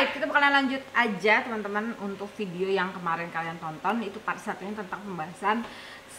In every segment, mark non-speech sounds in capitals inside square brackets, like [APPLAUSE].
Alright, kita bakalan lanjut aja teman-teman untuk video yang kemarin kalian tonton itu part satunya tentang pembahasan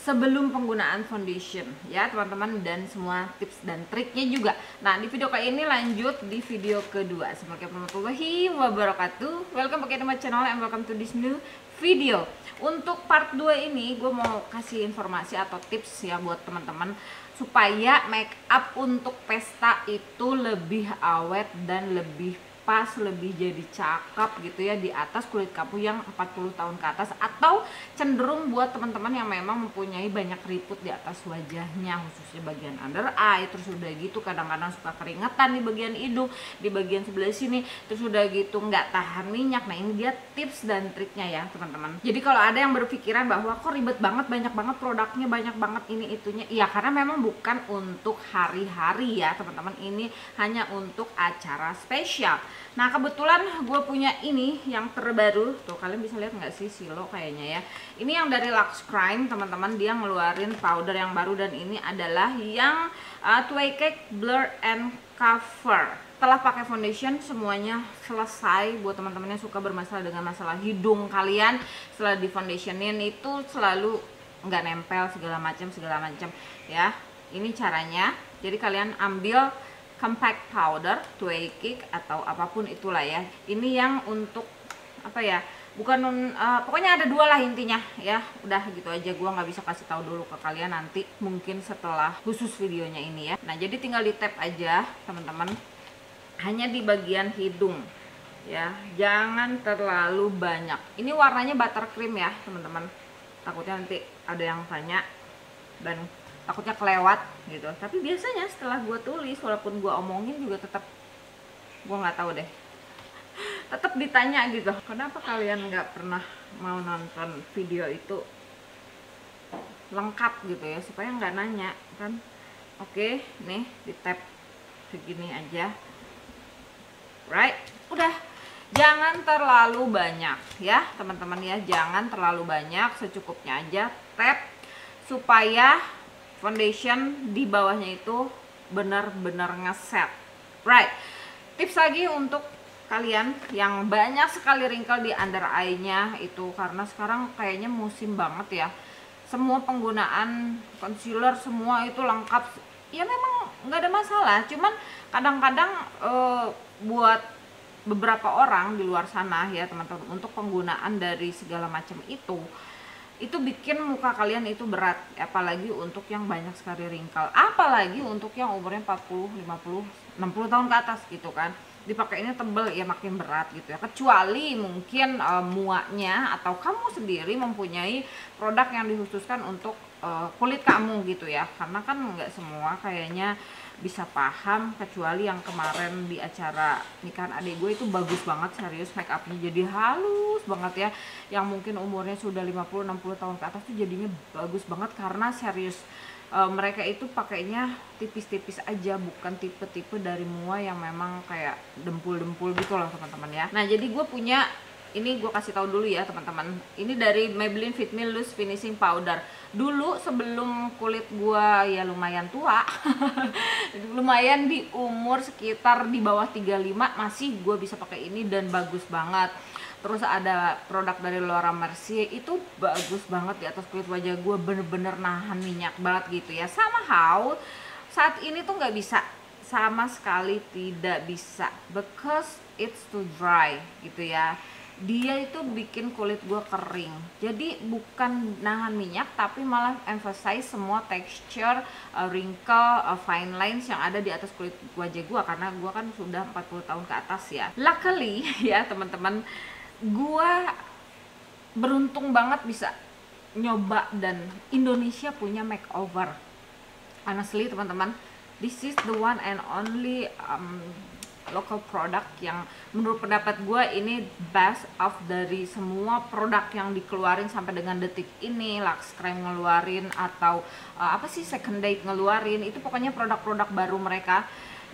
sebelum penggunaan foundation ya teman-teman dan semua tips dan triknya juga. Nah di video kali ini lanjut di video kedua. Assalamualaikum warahmatullahi wabarakatuh. Welcome back to my channel and welcome to this new video. Untuk part 2 ini gue mau kasih informasi atau tips ya buat teman-teman supaya make up untuk pesta itu lebih awet dan lebih pas lebih jadi cakep gitu ya di atas kulit kamu yang 40 tahun ke atas atau cenderung buat teman-teman yang memang mempunyai banyak keriput di atas wajahnya khususnya bagian under eye terus udah gitu kadang-kadang suka keringetan di bagian hidung di bagian sebelah sini terus udah gitu nggak tahan minyak. Nah ini dia tips dan triknya ya teman-teman. Jadi kalau ada yang berpikiran bahwa kok ribet banget banyak banget produknya banyak banget ini itunya iya karena memang bukan untuk hari-hari ya teman-teman. Ini hanya untuk acara spesial Nah kebetulan gue punya ini yang terbaru. Tuh kalian bisa lihat nggak sih silo kayaknya ya? Ini yang dari Lux Crime teman-teman. Dia ngeluarin powder yang baru dan ini adalah yang uh, Tway Cake Blur and Cover. Setelah pakai foundation semuanya selesai. Buat teman-teman yang suka bermasalah dengan masalah hidung kalian setelah di foundationin itu selalu nggak nempel segala macam segala macam ya. Ini caranya. Jadi kalian ambil compact powder, tway cake atau apa pun itulah ya. Ini yang untuk apa ya? Bukan uh, pokoknya ada dua lah intinya ya. Udah gitu aja gua nggak bisa kasih tahu dulu ke kalian nanti mungkin setelah khusus videonya ini ya. Nah, jadi tinggal di tap aja, teman-teman. Hanya di bagian hidung ya. Jangan terlalu banyak. Ini warnanya buttercream ya, teman-teman. Takutnya nanti ada yang tanya dan takutnya kelewat gitu. Tapi biasanya setelah gue tulis walaupun gue omongin juga tetap gue nggak tahu deh. [LAUGHS] Tetap ditanya gitu. Kenapa kalian nggak pernah mau nonton video itu? Lengkap gitu ya supaya nggak nanya kan. Oke nih di tab segini aja. Right? Udah. Jangan terlalu banyak ya teman-teman ya. Jangan terlalu banyak secukupnya aja. Tab supaya foundation di bawahnya itu benar-benar ngeset. Right. Tips lagi untuk kalian yang banyak sekali wrinkle di under eye-nya itu karena sekarang kayaknya musim banget ya. Semua penggunaan concealer semua itu lengkap. Ya memang nggak ada masalah cuman kadang-kadang e, buat beberapa orang di luar sana ya teman-teman untuk penggunaan dari segala macam itu itu bikin muka kalian itu berat apalagi untuk yang banyak sekali wrinkle apalagi untuk yang umurnya 40 50 60 tahun ke atas gitu kan. Dipakainya tebel ya makin berat gitu ya. Kecuali mungkin uh, muaknya atau kamu sendiri mempunyai produk yang dikhususkan untuk uh, kulit kamu gitu ya. Karena kan nggak semua kayaknya bisa paham kecuali yang kemarin di acara nikahan adik gue itu bagus banget serius make upnya jadi halus banget ya. Yang mungkin umurnya sudah 50-60 tahun ke atas tuh jadinya bagus banget karena serius e, mereka itu pakainya tipis-tipis aja bukan tipe-tipe dari mua yang memang kayak dempul-dempul gitu loh teman-teman ya. Nah jadi gue punya ini gue kasih tahu dulu ya teman-teman. Ini dari Maybelline Fit Me Loose Finishing Powder. Dulu sebelum kulit gue ya lumayan tua [LAUGHS] lumayan di umur sekitar di bawah 35 masih gue bisa pakai ini dan bagus banget. Terus ada produk dari Laura Mercier itu bagus banget di atas kulit wajah gue bener-bener nahan minyak banget gitu ya. Sama how saat ini tuh nggak bisa sama sekali tidak bisa because it's too dry gitu ya dia itu bikin kulit gue kering. Jadi bukan nahan minyak tapi malah emphasize semua texture uh, wrinkle uh, fine lines yang ada di atas kulit wajah gue karena gue kan sudah 40 tahun ke atas ya. Luckily [LAUGHS] ya teman-teman gue beruntung banget bisa nyoba dan Indonesia punya makeover. Honestly teman-teman this is the one and only um, local product yang menurut pendapat gue ini best of dari semua produk yang dikeluarin sampai dengan detik ini Lux Creme ngeluarin atau uh, apa sih second date ngeluarin itu pokoknya produk-produk baru mereka.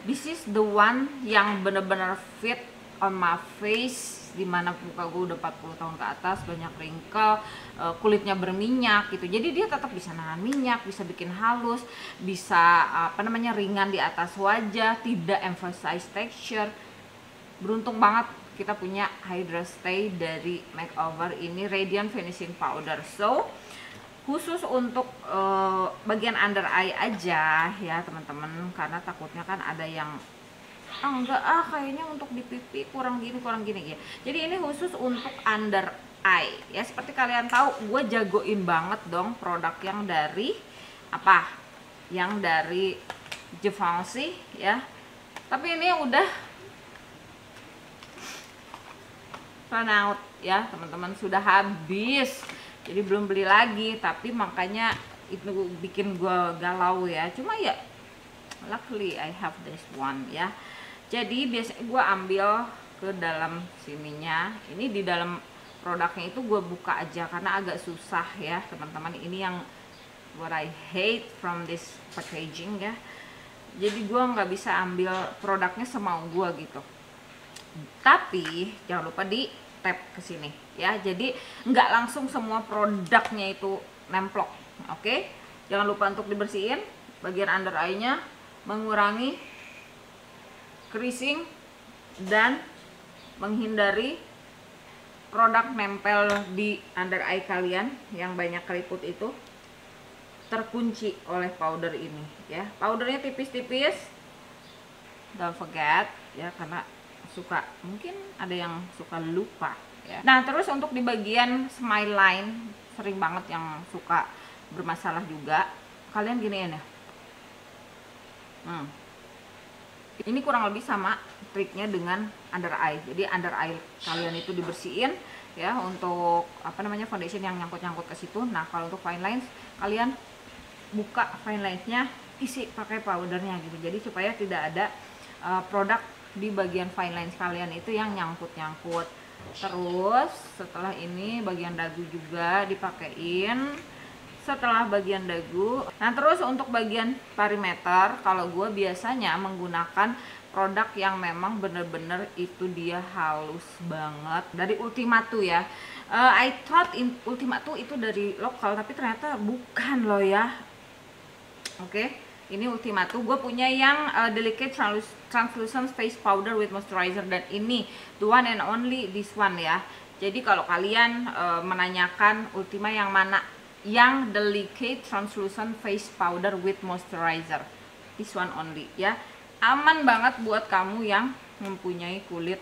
This is the one yang bener-bener fit on my face di mana muka gue udah 40 tahun ke atas banyak wrinkle uh, kulitnya berminyak gitu. Jadi dia tetap bisa nahan minyak bisa bikin halus bisa apa namanya ringan di atas wajah tidak emphasize texture. Beruntung banget kita punya Hydra Stay dari Makeover. Ini Radiant Finishing Powder. So khusus untuk uh, bagian under eye aja ya teman-teman. Karena takutnya kan ada yang ah enggak. Ah kayaknya untuk di pipi kurang gini kurang gini. Ya jadi ini khusus untuk under eye. Ya seperti kalian tahu gue jagoin banget dong produk yang dari apa? Yang dari Givenchy ya. Tapi ini udah run out ya. Teman-teman sudah habis. Jadi belum beli lagi tapi makanya itu bikin gue galau ya. Cuma ya luckily I have this one ya jadi biasanya gue ambil ke dalam sininya. Ini di dalam produknya itu gue buka aja karena agak susah ya teman-teman. Ini yang what I hate from this packaging ya. Jadi gue nggak bisa ambil produknya semau gue gitu. Tapi jangan lupa di tap ke sini ya. Jadi nggak langsung semua produknya itu nemplok oke? Jangan lupa untuk dibersihin bagian under eye nya mengurangi creasing dan menghindari produk nempel di under eye kalian yang banyak keriput itu terkunci oleh powder ini ya powdernya tipis-tipis don't forget ya karena suka mungkin ada yang suka lupa ya. Nah terus untuk di bagian smile line sering banget yang suka bermasalah juga kalian gini ya hmm. Ini kurang lebih sama triknya dengan under eye. Jadi under eye kalian itu dibersihin ya untuk apa namanya foundation yang nyangkut-nyangkut ke situ. Nah kalau untuk fine lines kalian buka fine linesnya isi pakai powdernya gitu. Jadi supaya tidak ada uh, produk di bagian fine lines kalian itu yang nyangkut-nyangkut. Terus setelah ini bagian dagu juga dipakein setelah bagian dagu. Nah terus untuk bagian perimeter kalau gue biasanya menggunakan produk yang memang bener-bener itu dia halus banget. Dari Ultimatu ya. Uh, I thought in Ultimatu itu dari lokal tapi ternyata bukan loh ya. Oke okay? ini Ultimatu. Gue punya yang uh, delicate translucent face powder with moisturizer. Dan ini the one and only this one ya. Jadi kalau kalian uh, menanyakan Ultima yang mana yang delicate translucent face powder with moisturizer. This one only ya. Aman banget buat kamu yang mempunyai kulit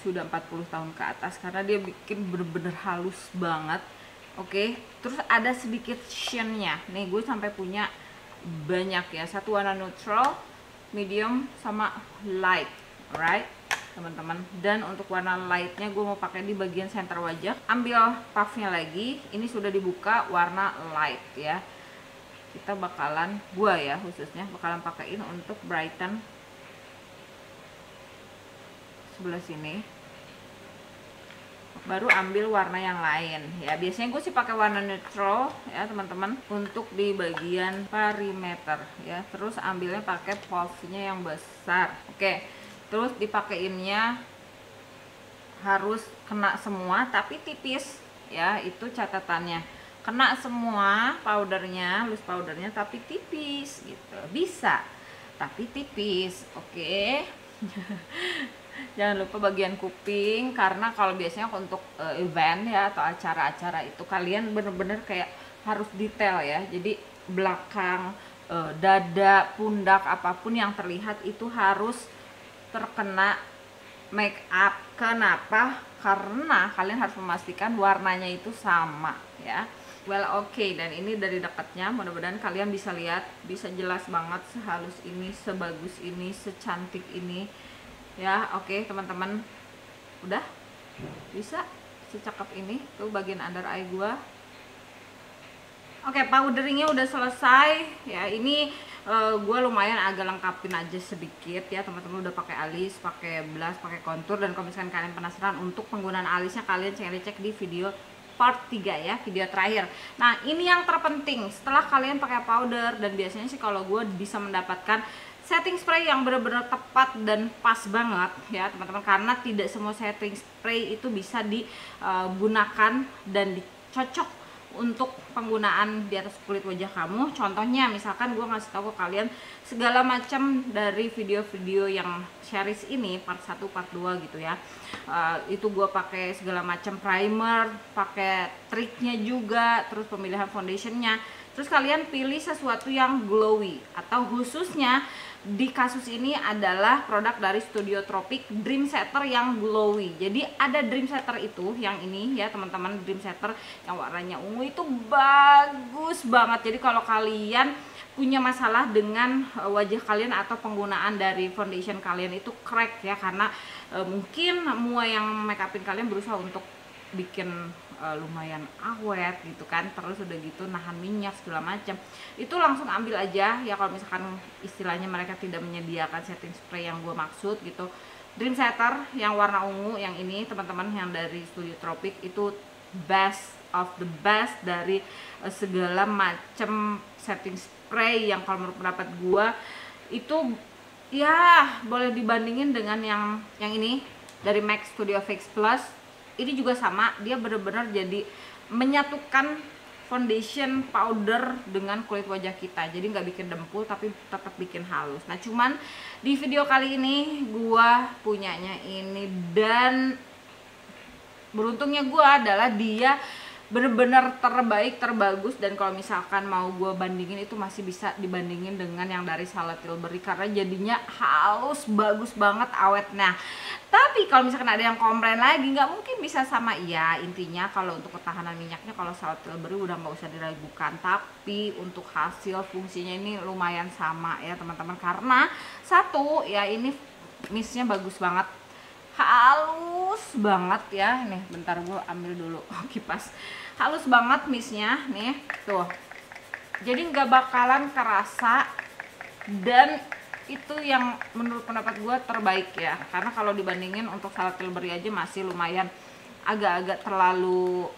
sudah 40 tahun ke atas karena dia bikin bener-bener halus banget oke? Okay? terus ada sedikit shine-nya. Nih gue sampai punya banyak ya. Satu warna neutral medium sama light right teman-teman. Dan untuk warna lightnya gue mau pakai di bagian center wajah. Ambil puffnya lagi. Ini sudah dibuka warna light ya. Kita bakalan gua ya khususnya bakalan pakaiin untuk brighten sebelah sini. Baru ambil warna yang lain ya. Biasanya gue sih pakai warna neutral ya teman-teman untuk di bagian perimeter ya. Terus ambilnya pakai puffnya yang besar. Oke terus dipakaiinnya harus kena semua tapi tipis ya itu catatannya. Kena semua powdernya loose powdernya tapi tipis gitu. Bisa tapi tipis oke? [LAUGHS] Jangan lupa bagian kuping karena kalau biasanya untuk uh, event ya atau acara-acara itu kalian bener-bener kayak harus detail ya. Jadi belakang uh, dada pundak apa pun yang terlihat itu harus terkena make up. Kenapa? Karena kalian harus memastikan warnanya itu sama ya. Well oke okay. dan ini dari dekatnya. Mudah-mudahan kalian bisa lihat bisa jelas banget sehalus ini sebagus ini secantik ini. Ya oke okay, teman-teman. Udah? Bisa? Secakap ini tuh bagian under eye gua oke okay, powderingnya udah selesai. Ya ini uh, gua lumayan agak lengkapin aja sedikit ya. Teman-teman udah pakai alis pakai blush pakai kontur. Dan kalau misalkan kalian penasaran untuk penggunaan alisnya kalian cek cek di video part 3 ya video terakhir. Nah ini yang terpenting. Setelah kalian pakai powder dan biasanya sih kalau gue bisa mendapatkan setting spray yang benar-benar tepat dan pas banget ya teman-teman. Karena tidak semua setting spray itu bisa digunakan dan dicocok untuk penggunaan di atas kulit wajah kamu. Contohnya misalkan gue ngasih tahu ke kalian segala macam dari video-video yang series ini part 1 part 2 gitu ya. Uh, itu gue pakai segala macam primer pakai triknya juga terus pemilihan foundationnya terus kalian pilih sesuatu yang glowy atau khususnya di kasus ini adalah produk dari Studio Tropic Dream Setter yang glowy. Jadi ada Dream Setter itu yang ini ya teman-teman Dream Setter yang warnanya ungu itu bagus banget. Jadi kalau kalian punya masalah dengan eh, wajah kalian atau penggunaan dari foundation kalian itu crack ya karena e, mungkin semua yang make upin kalian berusaha untuk bikin uh, lumayan awet gitu kan terus udah gitu nahan minyak segala macam. Itu langsung ambil aja ya kalau misalkan istilahnya mereka tidak menyediakan setting spray yang gue maksud gitu. Dream Setter yang warna ungu yang ini teman-teman yang dari Studio Tropic itu best of the best dari uh, segala macam setting spray yang kalau menurut pendapat gue itu ya boleh dibandingin dengan yang yang ini dari MAC Studio Fix Plus ini juga sama dia benar-benar jadi menyatukan foundation powder dengan kulit wajah kita. Jadi nggak bikin dempul tapi tetap bikin halus. Nah cuman di video kali ini gua punyanya ini dan beruntungnya gua adalah dia bener-bener terbaik terbagus dan kalau misalkan mau gue bandingin itu masih bisa dibandingin dengan yang dari salad Tilbury karena jadinya halus bagus banget awetnya. Tapi kalau misalkan ada yang komplain lagi nggak mungkin bisa sama. Ya intinya kalau untuk ketahanan minyaknya kalau salad Tilbury udah nggak usah diragukan. Tapi untuk hasil fungsinya ini lumayan sama ya teman-teman. Karena satu ya ini mistnya bagus banget. Halus banget ya. Nih bentar gue ambil dulu [LAUGHS] kipas halus banget mistnya nih tuh. Jadi nggak bakalan kerasa dan itu yang menurut pendapat gue terbaik ya. Karena kalau dibandingin untuk salad Tilbury aja masih lumayan agak-agak terlalu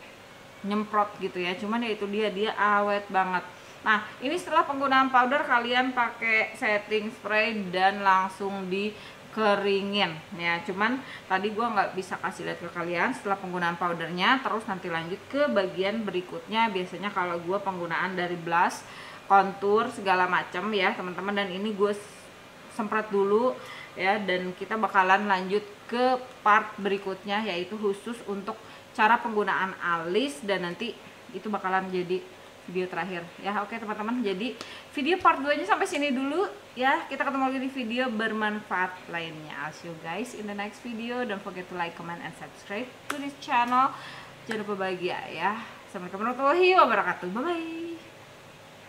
nyemprot gitu ya. Cuman ya itu dia dia awet banget. Nah ini setelah penggunaan powder kalian pakai setting spray dan langsung di keringin ya. Cuman tadi gua nggak bisa kasih lihat ke kalian setelah penggunaan powdernya. Terus nanti lanjut ke bagian berikutnya. Biasanya kalau gua penggunaan dari blush kontur segala macam ya teman-teman. Dan ini gue semprot dulu ya. Dan kita bakalan lanjut ke part berikutnya yaitu khusus untuk cara penggunaan alis. Dan nanti itu bakalan jadi video terakhir. Ya oke teman-teman. Jadi video part 2 nya sampai sini dulu. Ya kita ketemu lagi di video bermanfaat lainnya. I'll see you guys in the next video. Don't forget to like comment and subscribe to this channel. Jangan lupa bahagia ya. Assalamualaikum warahmatullahi wabarakatuh. Bye bye